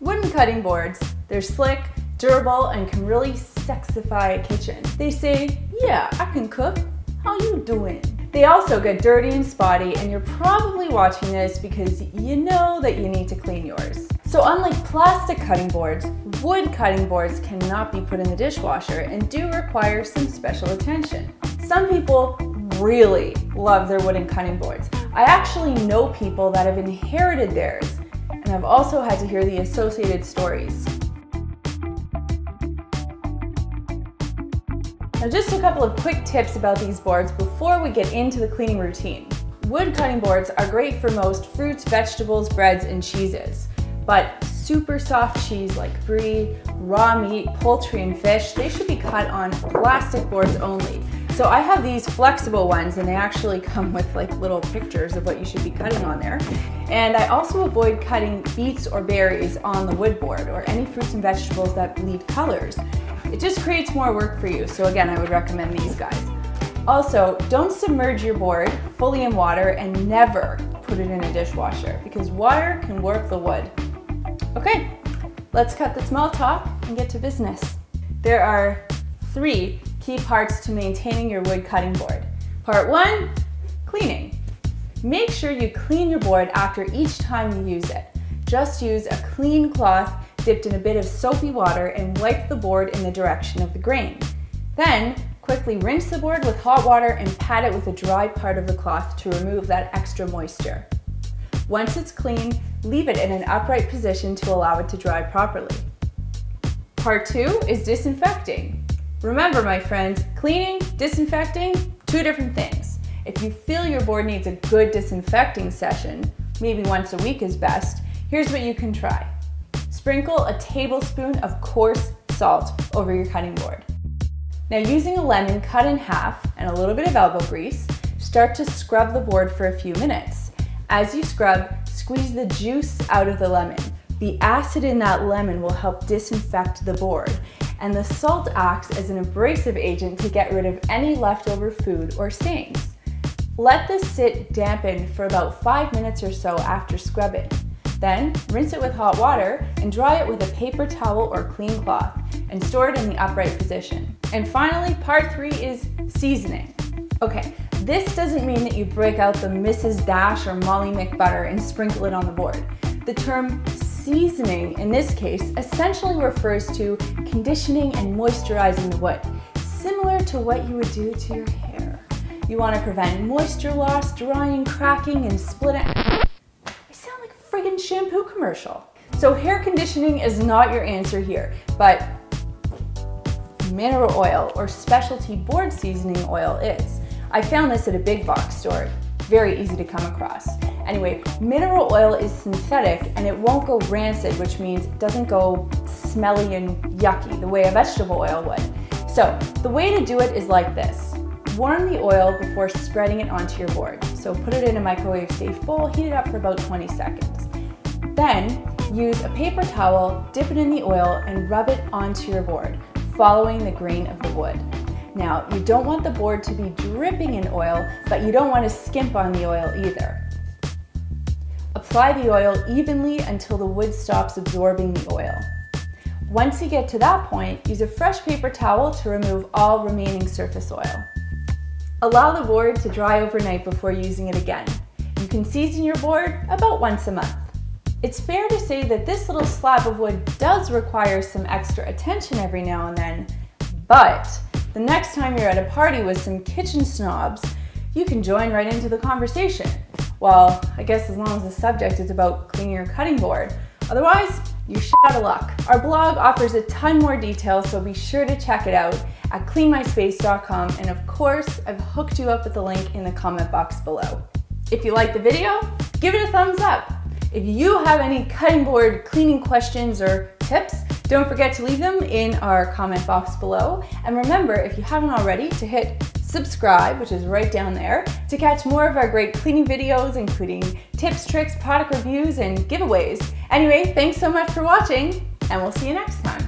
Wooden cutting boards, they're slick, durable, and can really sexify a kitchen. They say, yeah, I can cook, how you doing? They also get dirty and spotty, and you're probably watching this because you know that you need to clean yours. So unlike plastic cutting boards, wood cutting boards cannot be put in the dishwasher and do require some special attention. Some people really love their wooden cutting boards. I actually know people that have inherited theirs, and I've also had to hear the associated stories. Now just a couple of quick tips about these boards before we get into the cleaning routine. Wood cutting boards are great for most fruits, vegetables, breads, and cheeses. But super soft cheese like brie, raw meat, poultry, and fish, they should be cut on plastic boards only. So I have these flexible ones and they actually come with like little pictures of what you should be cutting on there. And I also avoid cutting beets or berries on the wood board or any fruits and vegetables that bleed colors. It just creates more work for you. So again, I would recommend these guys. Also, don't submerge your board fully in water and never put it in a dishwasher because water can warp the wood. Okay, let's cut the small talk and get to business. There are three key parts to maintaining your wood cutting board. Part one, cleaning. Make sure you clean your board after each time you use it. Just use a clean cloth dipped in a bit of soapy water and wipe the board in the direction of the grain. Then, quickly rinse the board with hot water and pat it with a dry part of the cloth to remove that extra moisture. Once it's clean, leave it in an upright position to allow it to dry properly. Part two is disinfecting. Remember my friends, cleaning, disinfecting, two different things. If you feel your board needs a good disinfecting session, maybe once a week is best, here's what you can try. Sprinkle a tablespoon of coarse salt over your cutting board. Now using a lemon cut in half and a little bit of elbow grease, start to scrub the board for a few minutes. As you scrub, squeeze the juice out of the lemon. The acid in that lemon will help disinfect the board, and the salt acts as an abrasive agent to get rid of any leftover food or stains. Let this sit dampen for about five minutes or so after scrubbing. Then rinse it with hot water and dry it with a paper towel or clean cloth and store it in the upright position. And finally, part three is seasoning. Okay, this doesn't mean that you break out the Mrs. Dash or Molly McButter and sprinkle it on the board. The term seasoning in this case essentially refers to conditioning and moisturizing the wood, similar to what you would do to your hair. You want to prevent moisture loss, drying, cracking, and splitting I sound like a friggin' shampoo commercial. So hair conditioning is not your answer here, but mineral oil or specialty board seasoning oil is. I found this at a big box store, very easy to come across. Anyway, mineral oil is synthetic and it won't go rancid, which means it doesn't go smelly and yucky the way a vegetable oil would. So the way to do it is like this. Warm the oil before spreading it onto your board. So put it in a microwave safe bowl, heat it up for about 20 seconds. Then use a paper towel, dip it in the oil, and rub it onto your board, following the grain of the wood. Now, you don't want the board to be dripping in oil, but you don't want to skimp on the oil either. Apply the oil evenly until the wood stops absorbing the oil. Once you get to that point, use a fresh paper towel to remove all remaining surface oil. Allow the board to dry overnight before using it again. You can season your board about once a month. It's fair to say that this little slab of wood does require some extra attention every now and then, but the next time you're at a party with some kitchen snobs, you can join right into the conversation. Well, I guess as long as the subject is about cleaning your cutting board. Otherwise, you're out of luck. Our blog offers a ton more details, so be sure to check it out at cleanmyspace.com. And of course, I've hooked you up with the link in the comment box below. If you liked the video, give it a thumbs up. If you have any cutting board cleaning questions or tips, don't forget to leave them in our comment box below. And remember, if you haven't already, to hit subscribe, which is right down there, to catch more of our great cleaning videos, including tips, tricks, product reviews, and giveaways. Anyway, thanks so much for watching, and we'll see you next time.